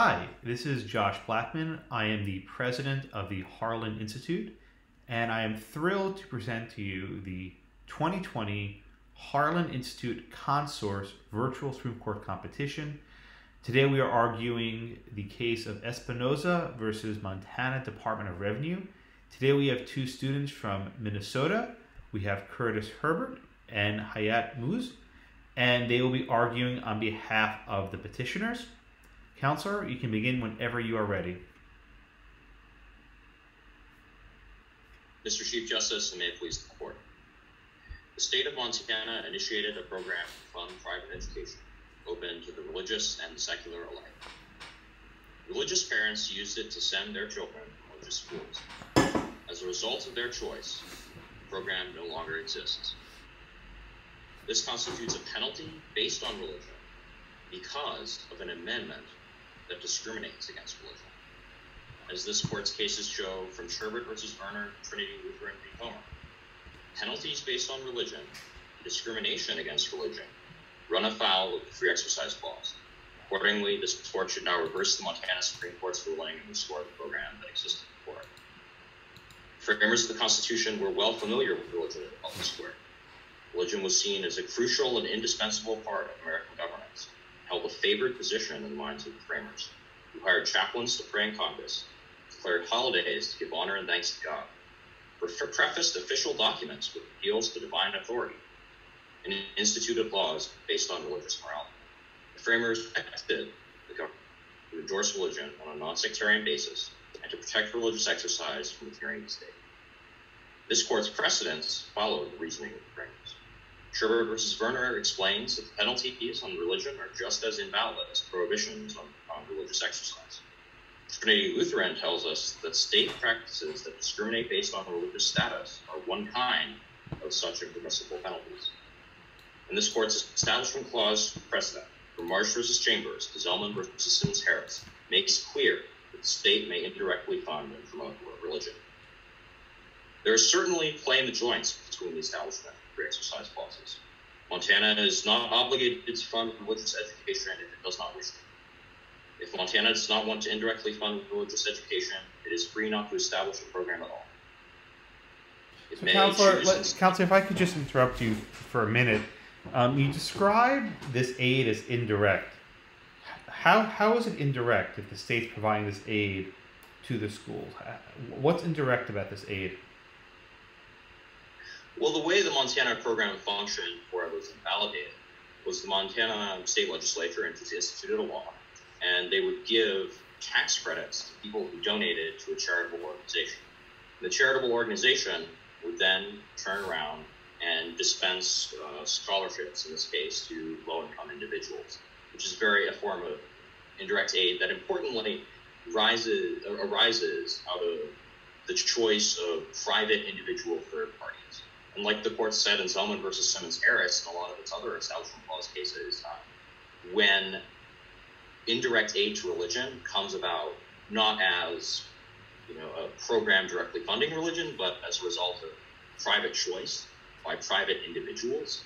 Hi, this is Josh Blackman. I am the president of the Harlan Institute, and I am thrilled to present to you the 2020 Harlan Institute ConSource Virtual Supreme Court Competition. Today we are arguing the case of Espinoza versus Montana Department of Revenue. Today we have two students from Minnesota. We have Curtis Herbert and Hayat Muse, and they will be arguing on behalf of the petitioners. Counselor, you can begin whenever you are ready. Mr. Chief Justice, and may it please the court. The state of Montana initiated a program to fund private education, open to the religious and secular alike. Religious parents used it to send their children to religious schools. As a result of their choice, the program no longer exists. This constitutes a penalty based on religion because of an amendment that discriminates against religion. As this court's cases show from Sherbert versus Verner, Trinity Lutheran v. Comer, penalties based on religion, discrimination against religion, run afoul of the Free Exercise Clause. Accordingly, this court should now reverse the Montana Supreme Court's ruling and restore the program that existed before. Framers of the Constitution were well familiar with religion in the public square. Religion was seen as a crucial and indispensable part of American held a favored position in the minds of the framers, who hired chaplains to pray in Congress, declared holidays to give honor and thanks to God, prefaced official documents with appeals to divine authority, and instituted laws based on religious morality. The framers expected the government to endorse religion on a non-sectarian basis and to protect religious exercise from of the state. This court's precedents followed the reasoning of the framers. Sherbert versus Verner explains that the penalties on religion are just as invalid as prohibitions on, on religious exercise. Trinity Lutheran tells us that state practices that discriminate based on religious status are one kind of such impermissible penalties. And this court's Establishment Clause precedent from Marsh versus Chambers to Zelman versus Simmons Harris makes clear that the state may indirectly fund and promote religion. There is certainly play in the joints between the establishment free exercise clauses. Montana is not obligated to fund religious education if it does not wish to. If Montana does not want to indirectly fund religious education, it is free not to establish a program at all. So Counselor, Counselor, if I could just interrupt you for a minute. Um, you describe this aid as indirect. How, how is it indirect if the state's providing this aid to the schools? What's indirect about this aid? Well, the way the Montana program functioned before it was invalidated was the Montana state legislature instituted a law, and they would give tax credits to people who donated to a charitable organization. The charitable organization would then turn around and dispense uh, scholarships, in this case, to low income individuals, which is very a form of indirect aid that importantly rises, arises out of the choice of private individual third parties. And like the court said in Zelman versus Simmons Harris and a lot of its other establishment clause cases, uh, when indirect aid to religion comes about not as you know a program directly funding religion, but as a result of private choice by private individuals,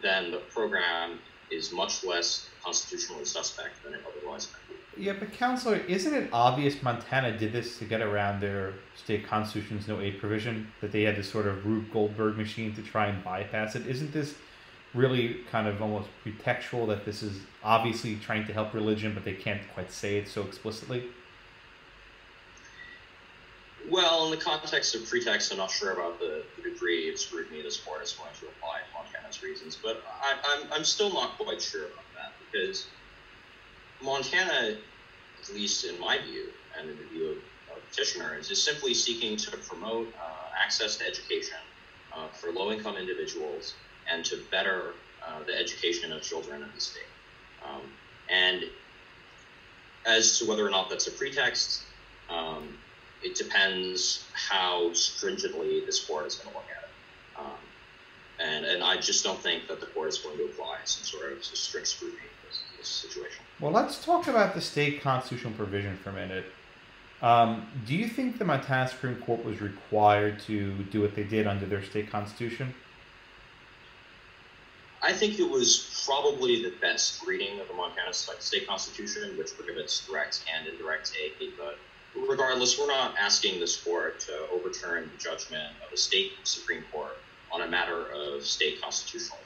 then the program is much less constitutionally suspect than it otherwise might be. Yeah, but counselor, isn't it obvious Montana did this to get around their state constitution's no aid provision? That they had this sort of Rube Goldberg machine to try and bypass it. Isn't this really kind of almost pretextual that this is obviously trying to help religion, but they can't quite say it so explicitly? Well, in the context of pretext, I'm not sure about the, the degree of scrutiny this court is going to apply to Montana's reasons, but I, I'm, I'm still not quite sure about because Montana, at least in my view and in the view of, of petitioners, is simply seeking to promote uh, access to education uh, for low income individuals and to better uh, the education of children in the state. Um, and as to whether or not that's a pretext, um, it depends how stringently this court is going to look at it. Um, and, and I just don't think that the court is going to apply some sort of strict scrutiny this, situation. Well, let's talk about the state constitutional provision for a minute. Um, do you think the Montana Supreme Court was required to do what they did under their state constitution? I think it was probably the best reading of the Montana state constitution, which prohibits direct and indirect aid. But regardless, we're not asking this court to overturn the judgment of the state Supreme Court on a matter of state constitutional.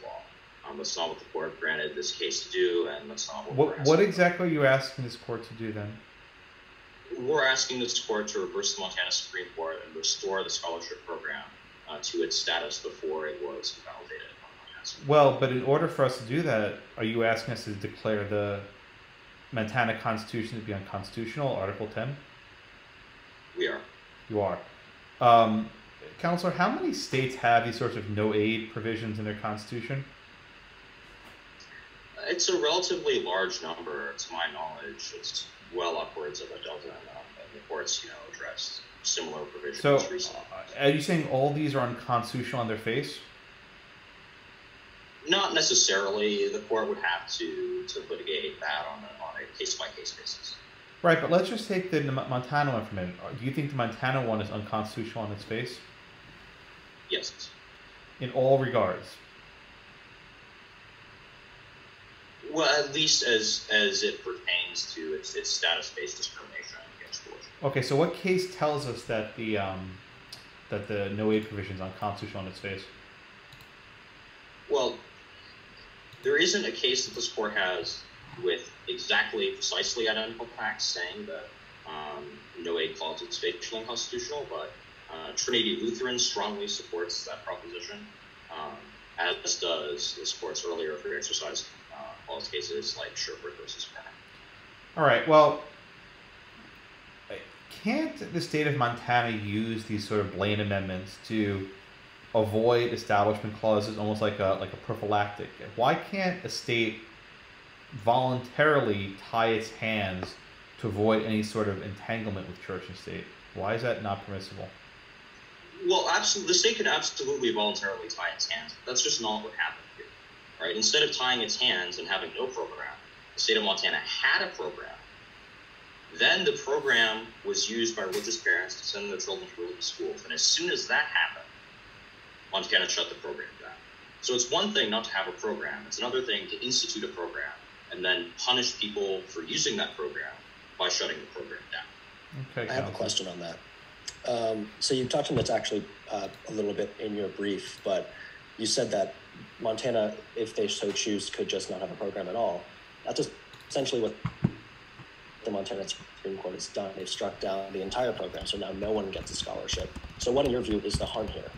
Um, not what the court granted this case to do, and what. What, what exactly are you asking this court to do then? We're asking this court to reverse the Montana Supreme Court and restore the scholarship program uh, to its status before it was invalidated. Well, but in order for us to do that, are you asking us to declare the Montana Constitution to be unconstitutional, Article 10? We are. You are. Um, Counselor, how many states have these sorts of no aid provisions in their constitution? It's a relatively large number, to my knowledge. It's well upwards of a dozen, um, and the courts, you know, addressed similar provisions so, recently. are you saying all these are unconstitutional on their face? Not necessarily. The court would have to, to litigate that on a, on a case by case basis. Right, but let's just take the Montana one for a minute. Do you think the Montana one is unconstitutional on its face? Yes. In all regards. Well, at least as as it pertains to its, its status-based discrimination against religion. Okay, so what case tells us that the um, that the no aid provision is unconstitutional on its face? Well, there isn't a case that this court has with exactly precisely identical facts saying that um, no aid clause is facially unconstitutional, but uh, Trinity Lutheran strongly supports that proposition, um, as does this court's earlier free exercise clause cases like Sherford versus Penn. All right. Well, can't the state of Montana use these sort of Blaine amendments to avoid establishment clauses, almost like a like a prophylactic? Why can't a state voluntarily tie its hands to avoid any sort of entanglement with church and state? Why is that not permissible? Well, absolutely, the state could absolutely voluntarily tie its hands. That's just not what happened here, right? Instead of tying its hands and having no program, the state of Montana had a program. Then the program was used by religious parents to send their children to religious schools, and as soon as that happened, Montana shut the program down. So it's one thing not to have a program; it's another thing to institute a program and then punish people for using that program by shutting the program down. Okay, I have a question on that. Um, so you touched on this actually uh, a little bit in your brief, but you said that Montana, if they so choose, could just not have a program at all. That's just essentially what the Montana Supreme Court has done. They've struck down the entire program, so now no one gets a scholarship. So, what, in your view, is the harm here?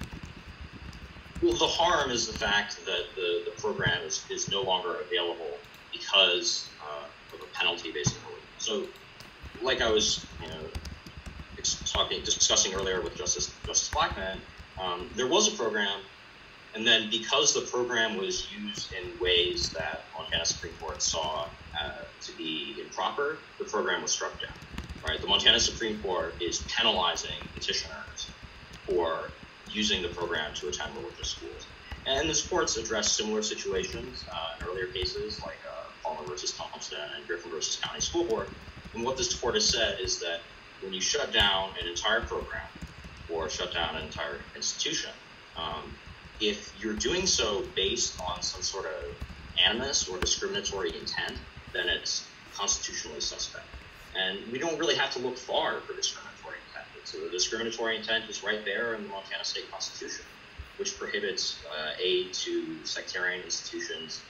Well, the harm is the fact that the, the program is, is no longer available because uh, of a penalty, basically. So, like I was, you know, talking discussing earlier with Justice Justice Blackman, um, there was a program, and then because the program was used in ways that Montana Supreme Court saw uh, to be improper, the program was struck down. Right, the Montana Supreme Court is penalizing petitioners for using the program to attend religious schools. And this court's addressed similar situations uh, in earlier cases, like uh, Palmer versus Thompson and Griffin versus County School Board. And what this court has said is that when you shut down an entire program or shut down an entire institution, um, if you're doing so based on some sort of animus or discriminatory intent, then it's constitutionally suspect. And we don't really have to look far for discriminatory intent. So the discriminatory intent is right there in the Montana State Constitution, which prohibits uh, aid to sectarian institutions,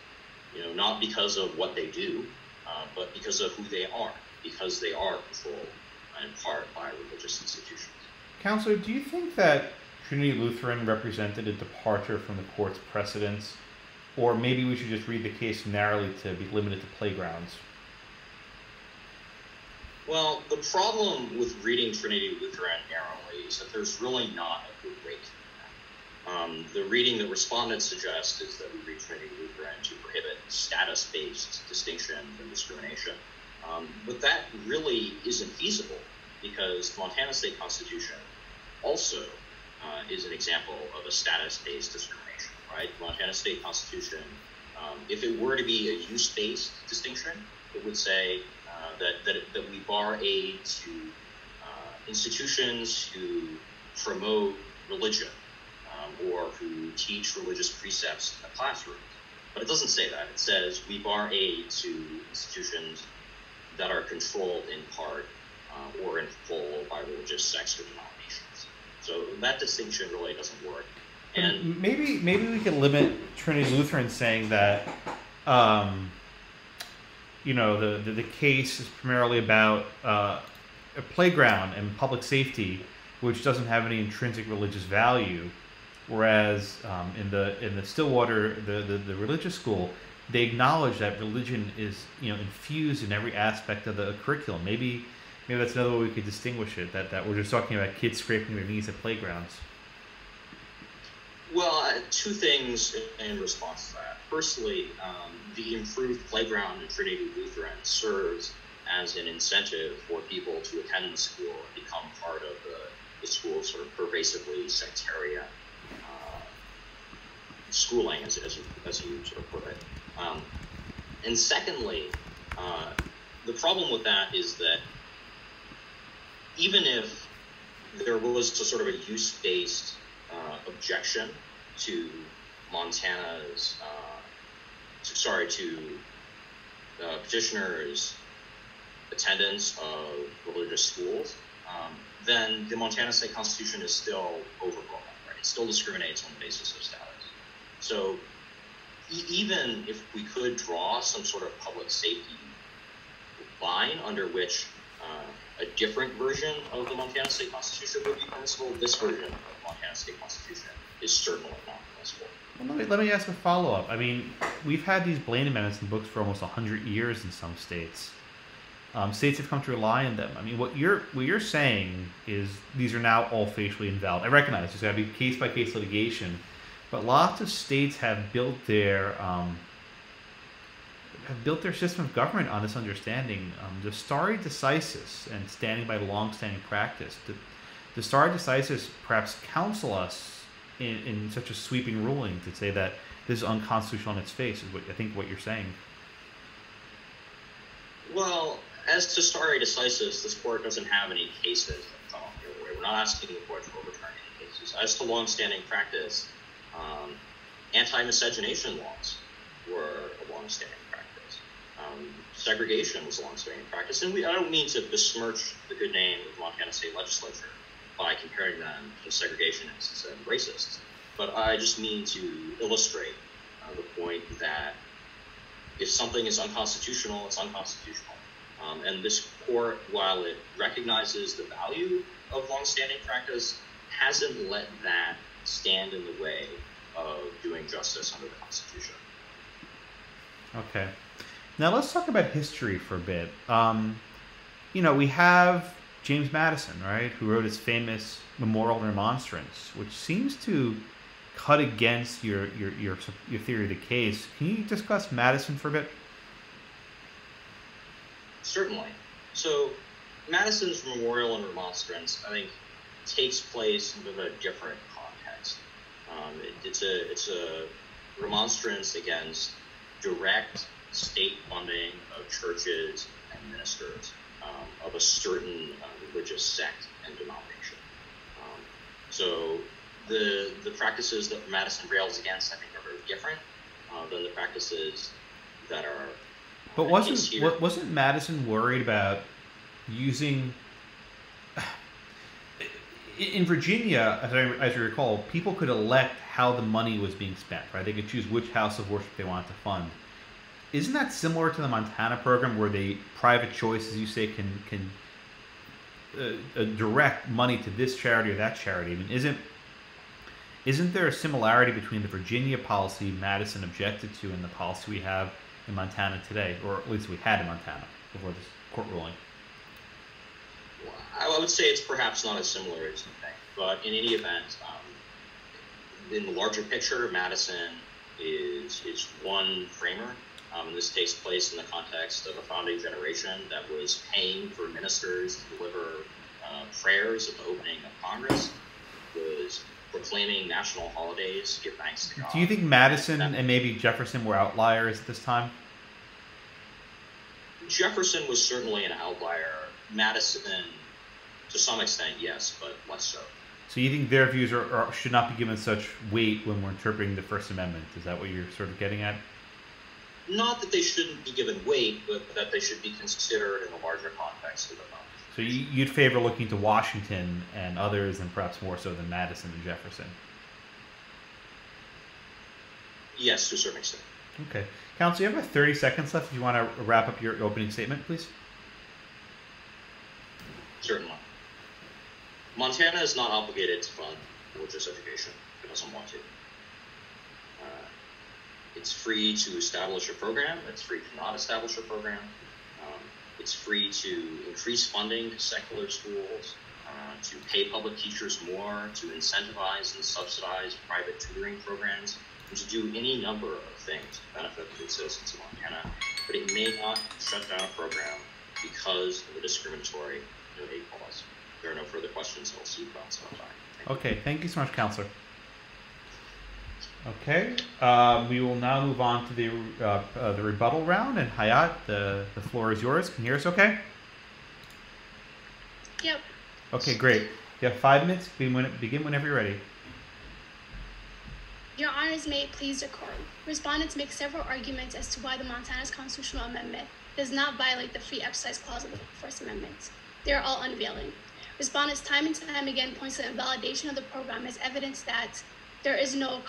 you know, not because of what they do, uh, but because of who they are, because they are controlled in part by religious institutions. Counselor, do you think that Trinity Lutheran represented a departure from the court's precedents, or maybe we should just read the case narrowly to be limited to playgrounds? Well, the problem with reading Trinity Lutheran narrowly is that there's really not a good way to do that. Um, the reading that respondents suggest is that we read Trinity Lutheran to prohibit status based distinction and discrimination. Um, but that really isn't feasible because the Montana State Constitution also uh, is an example of a status-based discrimination, right? Montana State Constitution, um, if it were to be a use-based distinction, it would say uh, that, that, that we bar aid to uh, institutions who promote religion um, or who teach religious precepts in the classroom. But it doesn't say that. It says we bar aid to institutions that are controlled in part uh, or in full by religious sects or denominations. So that distinction really doesn't work. And maybe maybe we could limit Trinity Lutheran saying that, um, you know, the, the, the case is primarily about uh, a playground and public safety, which doesn't have any intrinsic religious value, whereas um, in the in the Stillwater the, the, the religious school they acknowledge that religion is you know infused in every aspect of the curriculum. Maybe maybe that's another way we could distinguish it. That that we're just talking about kids scraping their knees at playgrounds. Well, uh, two things in response to that. Firstly, um, the improved playground in Trinity Lutheran serves as an incentive for people to attend the school and become part of the, the school's sort of pervasively sectarian uh, schooling, as, as, you, as you sort of put it. Um, and secondly, uh, the problem with that is that even if there was a sort of a use based uh, objection to Montana's, uh, to, sorry, to uh, petitioners' attendance of religious schools, um, then the Montana State Constitution is still overbroad, right? It still discriminates on the basis of status. So e- even if we could draw some sort of public safety line under which uh, a different version of the Montana State Constitution would be permissible, this version of the Montana State Constitution is certainly not permissible. Well, let, me, let me ask a follow up. I mean, we've had these Blaine amendments in books for almost 100 years in some states. Um, states have come to rely on them. I mean, what you're what you're saying is these are now all facially invalid. I recognize there's got to be case by case litigation, but lots of states have built their um, have built their system of government on this understanding. Um, the stare decisis and standing by long-standing practice. The, the stare decisis perhaps counsel us in, in such a sweeping ruling to say that this is unconstitutional on its face. Is what I think what you're saying. Well, as to stare decisis, this court doesn't have any cases. We're not asking the court to overturn any cases. As to long-standing practice, um, anti-miscegenation laws were a long-standing. Um, segregation was a long-standing practice, and we, I don't mean to besmirch the good name of the Montana State Legislature by comparing them to segregationists and racists, but I just mean to illustrate uh, the point that if something is unconstitutional, it's unconstitutional. Um, and this court, while it recognizes the value of longstanding practice, hasn't let that stand in the way of doing justice under the Constitution. Okay. Now let's talk about history for a bit. Um, you know, we have James Madison, right, who wrote his famous Memorial and Remonstrance, which seems to cut against your, your, your, your theory of the case. Can you discuss Madison for a bit? Certainly. So, Madison's Memorial and Remonstrance, I think, takes place in a different context. Um, it, it's a it's a remonstrance against direct state funding of churches and ministers um, of a certain uh, religious sect and denomination. Um, so the the practices that Madison rails against, I think, are very different uh, than the practices that are. But wasn't wasn't Madison worried about using? In Virginia, as I, as I recall, people could elect how the money was being spent. Right, they could choose which house of worship they wanted to fund. Isn't that similar to the Montana program, where they private choice, as you say, can can uh, uh, direct money to this charity or that charity? I mean, isn't isn't there a similarity between the Virginia policy Madison objected to and the policy we have in Montana today, or at least we had in Montana before this court ruling? I would say it's perhaps not as similar as you think, but in any event, um, in the larger picture, Madison is is one framer. Um, and this takes place in the context of a founding generation that was paying for ministers to deliver uh, prayers at the opening of Congress, was proclaiming national holidays, give thanks to God. Do you think Madison and, and maybe Jefferson were outliers at this time? Jefferson was certainly an outlier. Madison, to some extent, yes, but less so. So you think their views are, are, should not be given such weight when we're interpreting the First Amendment? Is that what you're sort of getting at? Not that they shouldn't be given weight, but that they should be considered in a larger context of the moment. So you'd favor looking to Washington and others, and perhaps more so than Madison and Jefferson. Yes, to a certain extent. Okay, Counsel, you have about 30 seconds left. If you want to wrap up your opening statement, please. Certainly. Montana is not obligated to fund religious education. It doesn't want to. It's free to establish a program. It's free to not establish a program. Um, it's free to increase funding to secular schools, uh, to pay public teachers more, to incentivize and subsidize private tutoring programs, and to do any number of things to benefit the citizens of Montana. But it may not shut down a program because of a discriminatory no aid clause. There are no further questions, I'll see you about Okay, thank you so much, Councillor. Okay, uh, we will now move on to the uh, uh, the rebuttal round. And Hayat, the, the floor is yours. Can you hear us okay? Yep. Okay, great. You have five minutes. Begin, begin whenever you're ready. Your honors may please record. Respondents make several arguments as to why the Montana's constitutional amendment does not violate the free exercise clause of the First Amendment. They are all unveiling. Respondents time and time again points to the invalidation of the program as evidence that there is no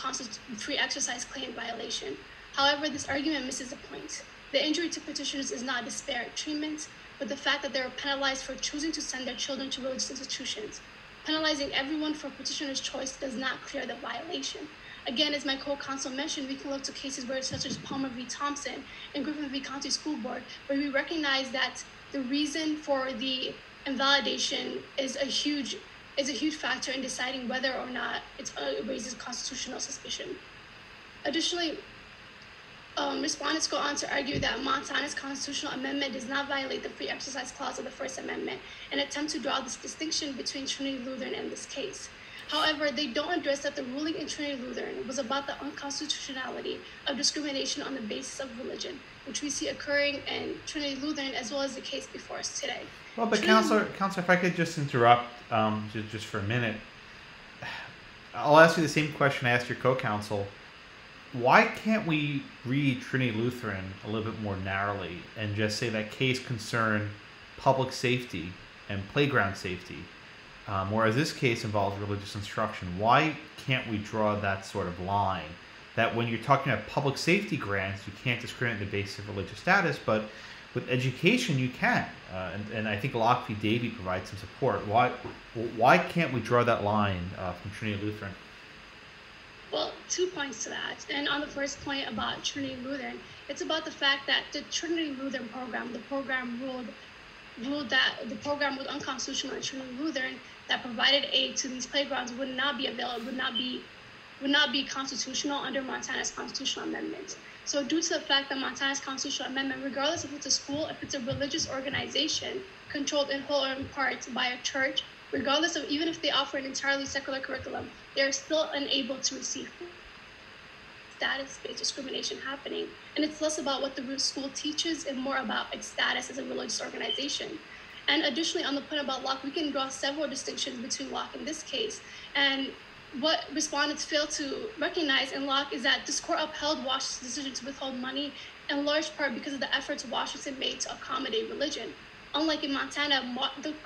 free exercise claim violation. However, this argument misses the point. The injury to petitioners is not disparate treatment, but the fact that they are penalized for choosing to send their children to religious institutions. Penalizing everyone for petitioner's choice does not clear the violation. Again, as my co-counsel mentioned, we can look to cases where such as Palmer v. Thompson and Griffin v. County School Board, where we recognize that the reason for the invalidation is a huge is a huge factor in deciding whether or not uh, it raises constitutional suspicion. Additionally, um, respondents go on to argue that Montana's constitutional amendment does not violate the free exercise clause of the First Amendment and attempt to draw this distinction between Trinity Lutheran and this case. However, they don't address that the ruling in Trinity Lutheran was about the unconstitutionality of discrimination on the basis of religion, which we see occurring in Trinity Lutheran as well as the case before us today. Well, but Councillor, Councillor, if I could just interrupt um, just, just for a minute, I'll ask you the same question I asked your co-counsel. Why can't we read Trinity Lutheran a little bit more narrowly and just say that case concerned public safety and playground safety, um, whereas this case involves religious instruction? Why can't we draw that sort of line? That when you're talking about public safety grants, you can't discriminate on the basis of religious status, but with education you can, uh, and, and I think Locke v. Davey provides some support. Why why can't we draw that line uh, from Trinity Lutheran? Well, two points to that. And on the first point about Trinity Lutheran, it's about the fact that the Trinity Lutheran program, the program ruled ruled that the program was unconstitutional Trinity Lutheran that provided aid to these playgrounds would not be available, would not be would not be constitutional under Montana's constitutional amendment. So due to the fact that Montana's constitutional amendment, regardless if it's a school, if it's a religious organization controlled in whole or in part by a church, regardless of even if they offer an entirely secular curriculum, they're still unable to receive status-based discrimination happening. And it's less about what the root school teaches and more about its status as a religious organization. And additionally, on the point about Locke, we can draw several distinctions between Locke in this case. And what respondents fail to recognize in Locke is that this court upheld Washington's decision to withhold money in large part because of the efforts Washington made to accommodate religion. Unlike in Montana,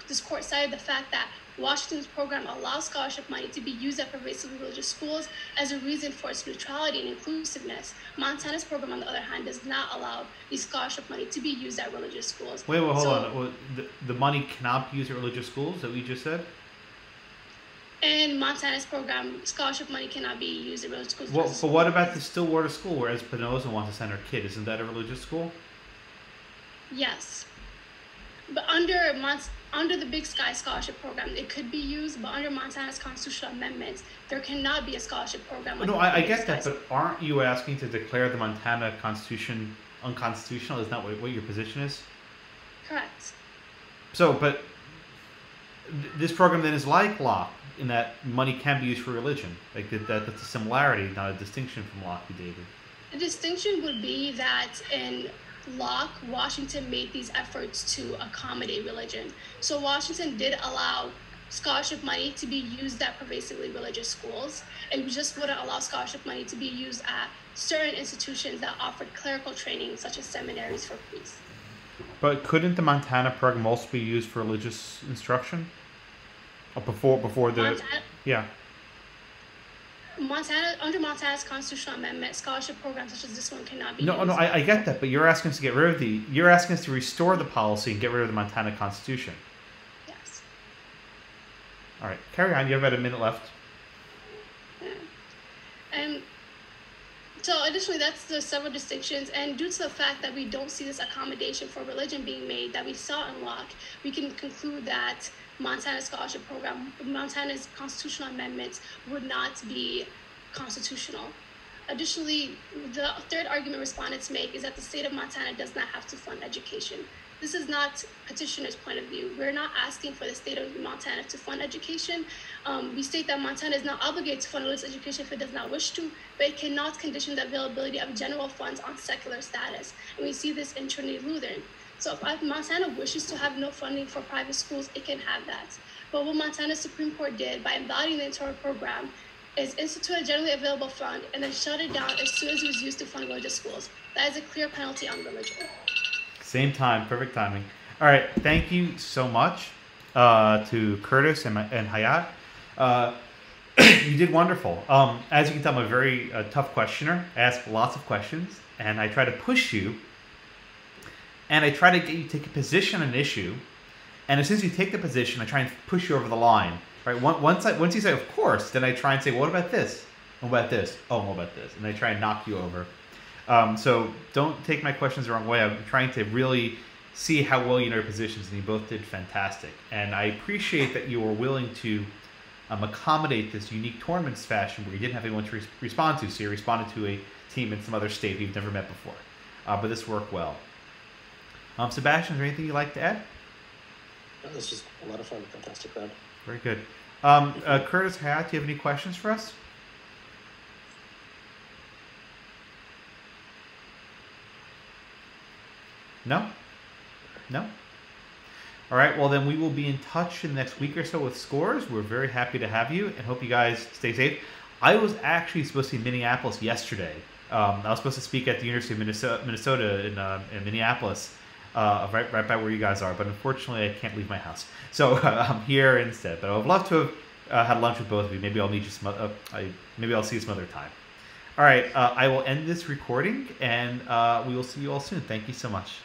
this court cited the fact that Washington's program allows scholarship money to be used at pervasively religious schools as a reason for its neutrality and inclusiveness. Montana's program, on the other hand, does not allow the scholarship money to be used at religious schools. Wait, wait, hold so, on. Well, the, the money cannot be used at religious schools that we just said? And Montana's program, scholarship money cannot be used at religious schools. Well, but what about the Stillwater School, where Espinoza wants to send her kid? Isn't that a religious school? Yes, but under Mont- under the Big Sky Scholarship Program, it could be used. But under Montana's constitutional amendments, there cannot be a scholarship program. no, I, I get that, but aren't you asking to declare the Montana Constitution unconstitutional? Is that what, what your position is? Correct. So, but th- this program then is like Locke in that money can be used for religion. Like that, that that's a similarity, not a distinction from Locke v. David. The distinction would be that in Locke, Washington made these efforts to accommodate religion. So Washington did allow scholarship money to be used at pervasively religious schools. We just wouldn't allow scholarship money to be used at certain institutions that offered clerical training, such as seminaries for priests. But couldn't the Montana program also be used for religious instruction? Or before before the Montana, yeah. Montana under Montana's constitutional amendment, scholarship programs such as this one cannot be No, used. no, I, I get that, but you're asking us to get rid of the you're asking us to restore the policy and get rid of the Montana Constitution. yes. All right, carry on. You have about a minute left. Yeah. And so, additionally, that's the several distinctions. And due to the fact that we don't see this accommodation for religion being made that we saw in Locke, we can conclude that Montana's scholarship program, Montana's constitutional amendments would not be constitutional. Additionally, the third argument respondents make is that the state of Montana does not have to fund education. This is not petitioner's point of view. We're not asking for the state of Montana to fund education. Um, we state that Montana is not obligated to fund religious education if it does not wish to, but it cannot condition the availability of general funds on secular status. And we see this in Trinity Lutheran. So if Montana wishes to have no funding for private schools, it can have that. But what Montana Supreme Court did by embodying the entire program is institute a generally available fund and then shut it down as soon as it was used to fund religious schools. That is a clear penalty on religion. Same time, perfect timing. All right, thank you so much uh, to Curtis and, my, and Hayat. Uh, you did wonderful. Um, as you can tell, I'm a very uh, tough questioner. I ask lots of questions, and I try to push you, and I try to get you to take a position on an issue. And as soon as you take the position, I try and push you over the line. Right? Once I, once you say, "Of course," then I try and say, "What about this? What about this? Oh, what about this?" And I try and knock you over. Um, so don't take my questions the wrong way. I'm trying to really see how well you know your positions, and you both did fantastic. And I appreciate that you were willing to um, accommodate this unique tournaments fashion where you didn't have anyone to re- respond to. So you responded to a team in some other state you've never met before. Uh, but this worked well. Um, Sebastian, is there anything you'd like to add? No, This was a lot of fun. Fantastic round. Very good. Um, uh, Curtis Hayat, do you have any questions for us? No? No? All right, well, then we will be in touch in the next week or so with scores. We're very happy to have you and hope you guys stay safe. I was actually supposed to be in Minneapolis yesterday. Um, I was supposed to speak at the University of Minnesota, Minnesota in, uh, in Minneapolis, uh, right, right by where you guys are, but unfortunately I can't leave my house. So uh, I'm here instead. But I would love to have uh, had lunch with both of you. Maybe I'll meet you some. Uh, I, maybe I'll see you some other time. All right, uh, I will end this recording, and we will see you all soon. Thank you so much.